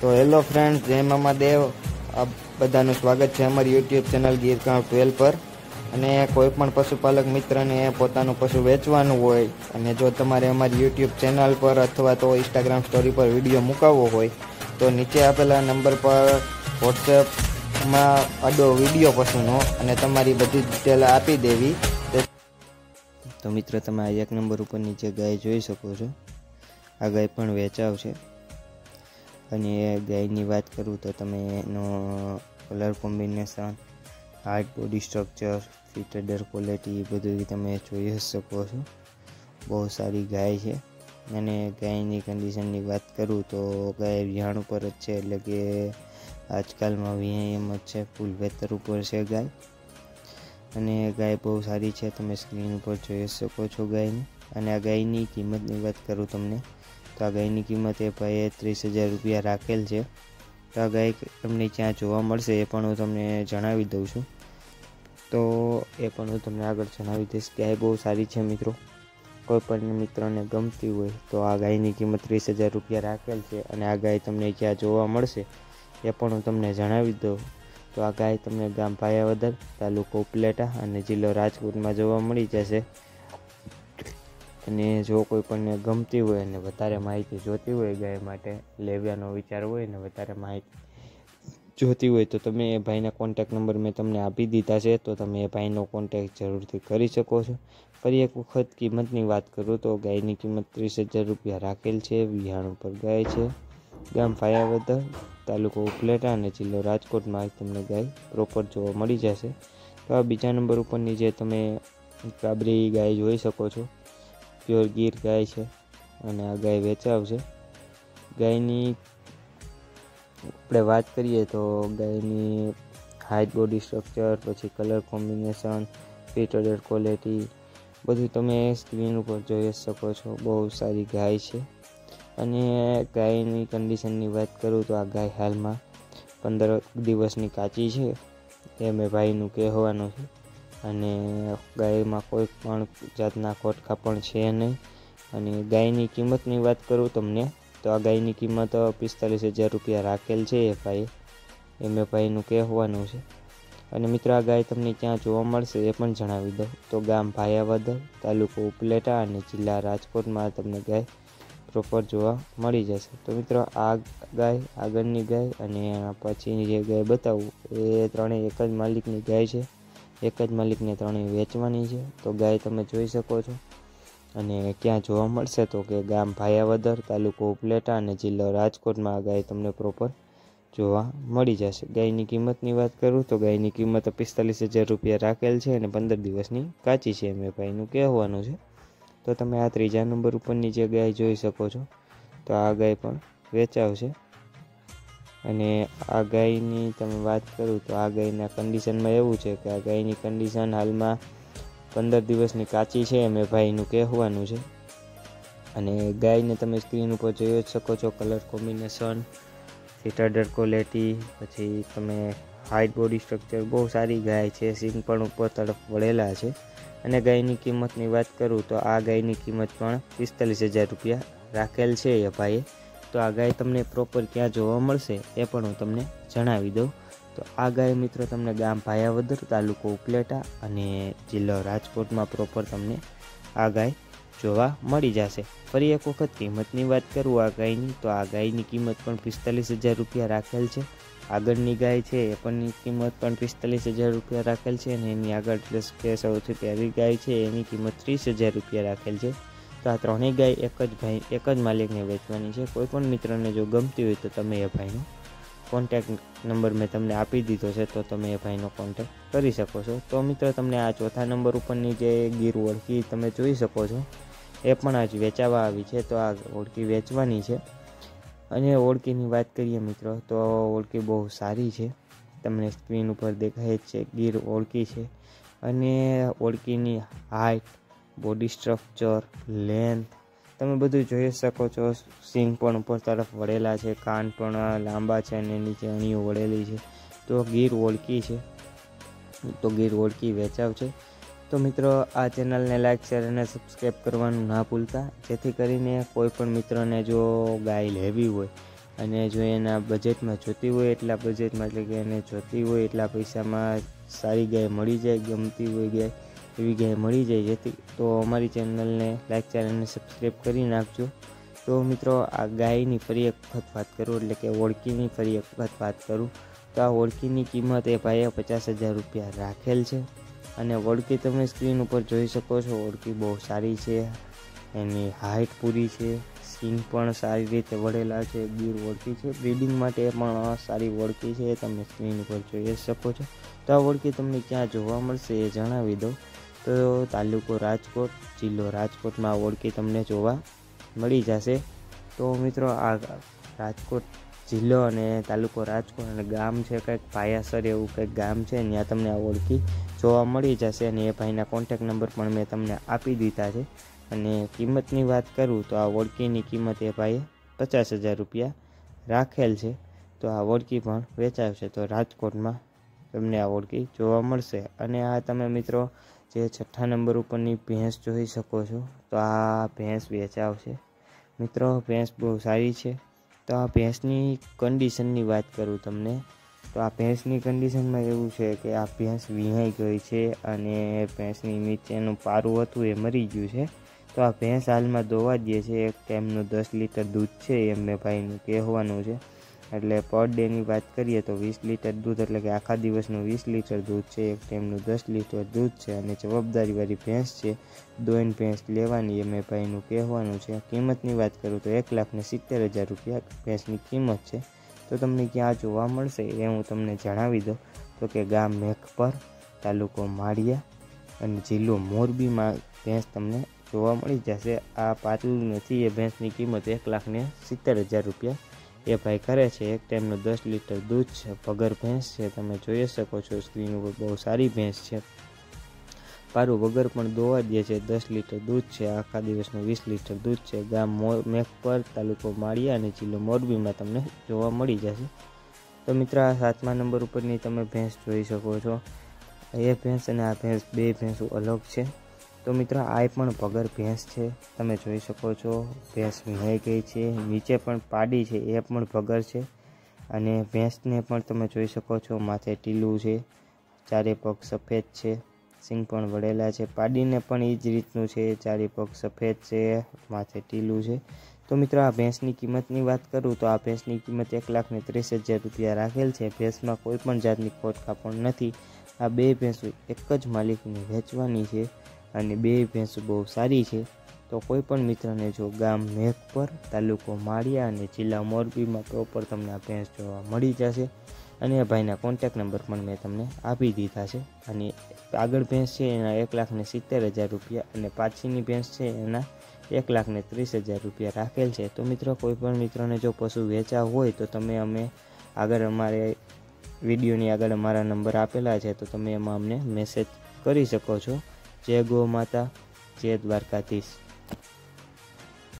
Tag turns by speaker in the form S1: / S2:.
S1: તો hello friends જય મામા દેવ. આપ બધાનું સ્વાગત છે અમારી યુટ્યુબ ચેનલ ગીર ટ્વેલ પર. અને કોઈ પણ પશુપાલક મિત્રને પોતાનું પશુ વેચવાનું હોય અને જો તમારે અમારી યુટ્યુબ ચેનલ પર અથવા તો ઇન્સ્ટાગ્રામ સ્ટોરી પર વીડિયો મુકાવવો હોય, તો નીચે આપેલા નંબર પર વોટ્સએપમાં આડો વીડિયો પશુનો અને તમારી બધી ડિટેલ આપી દેવી. તો મિત્ર, તમે આ એક નંબર ઉપર નીચે ગાય જોઈ શકો છો. આ ગાય પણ વેચાવ છે. અને ગાયની વાત કરું તો તમે એનો colour combination height body structure ફિટડર quality બધું તમે જોઈ શકો છો. બહુ સારી ગાય છે. અને ગાયની કન્ડિશનની વાત કરું તો ગાય વિહાણ ઉપર જ છે એટલે કે આજકાલમાં વિહાણ જ છે ફૂલ વેતર ઉપર છે ગાય. અને ગાય બહુ સારી છે, તમે સ્ક્રીન ઉપર જોઈ શકો છો ગાયની. અને આ ગાયની કિંમતની વાત કરું તમને તો આ ગાયની કિંમત એ ભાઈએ ત્રીસ હજાર રૂપિયા રાખેલ છે. તો આ ગાય તમને ક્યાં જોવા મળશે એ પણ હું તમને જણાવી દઉં છું. તો એ પણ હું તમને આગળ જણાવી દઈશ ગાય બહુ સારી છે મિત્રો. કોઈ પણ મિત્રને ગમતી હોય તો આ ગાયની કિંમત ત્રીસ હજાર રૂપિયા રાખેલ છે અને આ ગાય તમને ક્યાં જોવા મળશે એ પણ હું તમને જણાવી દઉં. તો આ ગાય તમને ગામ પાયાવદર તાલુકો ઉપલેટા અને જિલ્લો રાજકોટમાં જોવા મળી જશે. અને જો કોઈ પણને ગમતી હોય અને વધારે માહિતી જોતી હોય ગાય માટે લેવાનો વિચાર હોય ને વધારે માહિતી જોતી હોય, તો તમે એ ભાઈના કોન્ટેક નંબર મેં તમને આપી દીધા છે, તો તમે એ ભાઈનો કોન્ટેક જરૂરથી કરી શકો છો. ફરી એક વખત કિંમતની વાત કરું તો ગાયની કિંમત ત્રીસ હજાર રૂપિયા રાખેલ છે, વિહાણ ઉપર ગાય છે. ગામ ફાયાવદર, તાલુકો ઉપલેટા અને જિલ્લો રાજકોટમાં તમને ગાય પ્રોપર જોવા મળી જશે. તો આ બીજા નંબર ઉપરની જે તમે કાબરી ગાય જોઈ શકો છો પ્યોર ગીર ગાય છે અને આ ગાય વેચાવશે. ગાયની આપણે વાત કરીએ તો ગાયની હાઇટ બોડી સ્ટ્રક્ચર પછી કલર કોમ્બિનેશન ફિટ ક્વોલિટી બધું તમે સ્ક્રીન ઉપર જોઈ શકો છો. બહુ સારી ગાય છે. અને ગાયની કન્ડિશનની વાત કરું તો આ ગાય હાલમાં પંદર દિવસની કાચી છે. એ મેં ભાઈનું કહેવાનું છે. અને ગાયમાં કોઈ પણ જાતના ખોટખા પણ છે નહીં. અને ગાયની કિંમતની વાત કરું તમને, તો આ ગાયની કિંમત પિસ્તાલીસ હજાર રૂપિયા રાખેલ છે એ ભાઈ એ મેં ભાઈનું કહેવાનું છે. અને મિત્રો, આ ગાય તમને ક્યાં જોવા મળશે એ પણ જણાવી દઉં. તો ગામ ભાયાવદર, તાલુકો ઉપલેટા અને જિલ્લા રાજકોટમાં તમને ગાય પ્રોપર જોવા મળી જશે. તો મિત્રો, આ ગાય, આગળની ગાય અને પછીની જે ગાય બતાવું, એ ત્રણેય એક જ માલિકની ગાય છે. એક જ માલિકને ત્રણેય વેચવાની છે. તો ગાય તમે જોઈ શકો છો. અને ક્યાં જોવા મળશે તો કે ગામ ભાયાવદર, તાલુકો ઉપલેટા અને જિલ્લો રાજકોટમાં આ ગાય તમને પ્રોપર જોવા મળી જશે. ગાયની કિંમતની વાત કરું તો ગાયની કિંમત પિસ્તાલીસ હજાર રૂપિયા રાખેલ છે અને પંદર દિવસની કાચી છે. મેં ભાઈનું કહેવાનું છે. તો તમે આ ત્રીજા નંબર ઉપરની જે ગાય જોઈ શકો છો, તો આ ગાય પણ વેચાવ છે. અને આ ગાયની તમે વાત કરું તો આ ગાયના કન્ડિશનમાં એવું છે કે આ ગાયની કન્ડિશન હાલમાં પંદર દિવસની કાચી છે, એમ એ ભાઈનું કહેવાનું છે. અને ગાયને તમે સ્ક્રીન ઉપર જોઈ જ શકો છો કલર કોમ્બિનેશન ફિટરડર ક્વોલિટી પછી તમે હાઇટ બોડી સ્ટ્રક્ચર બહુ સારી ગાય છે, સિંગ પણ ઉપર તરફ વળેલા છે. અને ગાયની કિંમતની વાત કરું તો આ ગાયની કિંમત પણ પિસ્તાલીસ હજાર રૂપિયા રાખેલ છે એ ભાઈએ. તો આ ગાય તમને પ્રોપર ક્યાં જોવા મળશે એ પણ હું તમને જણાવી દઉં. તો આ ગાય મિત્રો તમને ગામ ભાયાવદર, તાલુકો ઉપલેટા અને જિલ્લો રાજકોટમાં પ્રોપર તમને આ ગાય જોવા મળી જશે. ફરી એક વખત કિંમતની વાત કરું આ ગાયની, તો આ ગાયની કિંમત પણ પિસ્તાલીસ હજાર રૂપિયા રાખેલ છે. આગળની ગાય છે એ પણની કિંમત પણ પિસ્તાલીસ હજાર રૂપિયા રાખેલ છે અને એની આગળ પ્લસ કે સૌથી પહેલી ગાય છે એની કિંમત ત્રીસ હજાર રૂપિયા રાખેલ છે. તો આ ત્રણેય ગાય એક જ ભાઈ, એક જ માલિકને વેચવાની છે. કોઈ પણ મિત્રને જો ગમતી હોય તો તમે એ ભાઈનો કોન્ટેક નંબર મેં તમને આપી દીધો છે, તો તમે એ ભાઈનો કોન્ટેક કરી શકો છો. તો મિત્ર, તમને આ ચોથા નંબર ઉપરની જે ગીર ઓળખી તમે જોઈ શકો છો. એ પણ આજ વેચાવા આવી છે, તો આ ઓળખી વેચવાની છે. અને ઓળખીની વાત કરીએ મિત્રો, તો ઓળખી બહુ સારી છે. તમને સ્ક્રીન ઉપર દેખાય જ છે, ગીર ઓળખી છે. અને ઓળખીની હાઇટ બોડી સ્ટ્રક્ચર લેન્થ તમે બધું જોઈ શકો છો. સિંગ પણ ઉપર તરફ વળેલા છે, કાન પણ લાંબા છે અને નીચે અણીઓ વળેલી છે. તો ગીર ઓળખી છે. તો ગીર ઓળખી વેચાવ છે. તો મિત્રો, આ ચેનલને લાઈક શેર અને સબસ્ક્રાઈબ કરવાનું ના ભૂલતા. જેથી કરીને કોઈ પણ મિત્રને જો ગાય લેવી હોય
S2: અને જો એના બજેટમાં જોતી હોય એટલા બજેટમાં એટલે કે એને જોતી હોય એટલા પૈસામાં સારી ગાય મળી જાય, ગમતી હોય ગાય એવી ગાય મળી જાય જેથી તો અમારી ચેનલને લાઈક ચેનલને સબસ્ક્રાઈબ કરી નાખજો. તો મિત્રો, આ ગાયની ફરી એક વખત વાત કરું, એટલે કે ઓળખીની ફરી એક વખત વાત કરું. તો આ ઓળખીની કિંમત એ ભાઈએ પચાસ હજાર રૂપિયા રાખેલ છે. અને ઓળખી તમે સ્ક્રીન ઉપર જોઈ શકો છો, ઓળખી બહુ સારી છે, એની હાઇટ પૂરી છે. સિંગ પણ સારી રીતે વળેલા છે ગીર ઓળખી છે. બ્રિડિંગ માટે પણ સારી ઓળખી છે, તમે સ્ક્રીન ઉપર જોઈ શકો છો. તો આ ઓળખી તમને ક્યાં જોવા મળશે એ જણાવી દઉં. તો તાલુકો રાજકોટ, જિલ્લો રાજકોટમાં આ ઓળખી તમને જોવા મળી જશે. તો મિત્રો આ રાજકોટ જિલ્લો અને તાલુકો રાજકોટ અને ગામ છે કંઈક પાયાસર એવું કંઈક ગામ છે, ત્યાં તમને આ ઓળખી જોવા મળી જશે અને એ ભાઈના કોન્ટેક નંબર પણ મેં તમને આપી દીધા છે. અને કિંમતની વાત કરું તો આ ઓળખીની કિંમત એ ભાઈએ પચાસ હજાર રૂપિયા રાખેલ છે. તો આ ઓળખી પણ વેચાવશે તો રાજકોટમાં તમને આ ઓળખી જોવા મળશે. અને આ તમે મિત્રો જે છઠ્ઠા નંબર ઉપરની ભેંસ જોઈ શકો છો, તો આ ભેંસ વેચાવશે. મિત્રો, ભેંસ બહુ સારી છે. તો આ ભેંસની કન્ડિશનની વાત કરું તમને, તો આ ભેંસની કન્ડિશનમાં એવું છે કે આ ભેંસ વિહાઈ ગઈ છે અને ભેંસની નીચેનું પારું હતું એ મરી ગયું છે. તો આ ભેંસ હાલમાં દોવા દે છે. એક ટાઈમનું દસ લીટર દૂધ છે એમ મેં ભાઈનું કહેવાનું છે. એટલે પર ડેની વાત કરીએ તો વીસ લીટર દૂધ, એટલે કે આખા દિવસનું વીસ લીટર દૂધ છે. એક ટાઈમનું દસ લીટર દૂધ છે અને જવાબદારીવાળી ભેંસ છે. દોઈન ભેંસ લેવાની એ મેં ભાઈનું કહેવાનું છે. કિંમતની વાત કરું તો એક લાખને સિત્તેર હજાર રૂપિયા ભેંસની કિંમત છે. તો તમને ક્યાં જોવા મળશે એ હું તમને જણાવી દઉં. તો કે ગામ મેઘપર, તાલુકો માળિયા અને જિલ્લો મોરબીમાં ભેંસ તમને જોવા મળી જશે. આ પાતળું નથી એ ભેંસની કિંમત એક લાખ ને સિત્તેર હજાર રૂપિયા એ ભાઈ કરે છે. એક ટાઈમનું દસ લીટર દૂધ છે. પગર ભેંસ છે. તમે જોઈ શકો છો સ્ક્રીન ઉપર બહુ સારી ભેંસ છે. પારું વગર પણ દોવા દે છે. દસ લીટર દૂધ છે. આખા દિવસનું વીસ લીટર દૂધ છે. ગામ મેઘપર, તાલુકો માળિયા અને જિલ્લો મોરબીમાં તમને જોવા મળી જશે. તો મિત્ર, આ સાતમા નંબર ઉપરની તમે ભેંસ જોઈ શકો છો. એ ભેંસ અને આ ભેંસ બે ભેંસો અલગ છે. તો મિત્રો, આ પણ પગર ભેંસ છે. તમે જોઈ શકો છો, ભેંસ વિહાઈ ગઈ છે. નીચે પણ પાડી છે, એ પણ પગર છે. અને ભેંસને પણ તમે જોઈ શકો છો, માથે ટીલું છે. ચારે પગ સફેદ છે. સિંગ પણ વળેલા છે. પાડીને પણ એ જ રીતનું છે. ચારે પગ સફેદ છે, માથે ટીલું છે. તો મિત્રો, આ ભેંસની કિંમતની વાત કરું તો આ ભેંસની કિંમત એક લાખ ને ત્રીસ હજાર રૂપિયા રાખેલ છે. ભેંસમાં કોઈ પણ જાતની ખોટ કાપણ નથી. આ બે ભેંસો એક જ માલિકને વેચવાની છે. અને બે ભેંસો બહુ સારી છે. તો કોઈ પણ મિત્રને જો ગામ મેઘપર તાલુકો માળિયા અને જિલ્લા મોરબીમાં પ્રોપર તમને આ ભેંસ જોવા મળી જશે. અને એ ભાઈના કોન્ટેક નંબર પણ મેં તમને આપી દીધા છે. અને આગળ ભેંસ છે એના એક લાખ ને સિત્તેર હજાર રૂપિયા અને પાછીની ભેંસ છે એના એક લાખ ને ત્રીસ હજાર રૂપિયા રાખેલ છે. તો મિત્રો, કોઈ પણ મિત્રોને જો પશુ વેચા હોય તો તમે અમે આગળ અમારે વિડીયોની આગળ અમારા નંબર આપેલા છે. તો તમે એમાં અમને મેસેજ કરી શકો છો. જય ગો માતા જય દ્વારકાધીશ.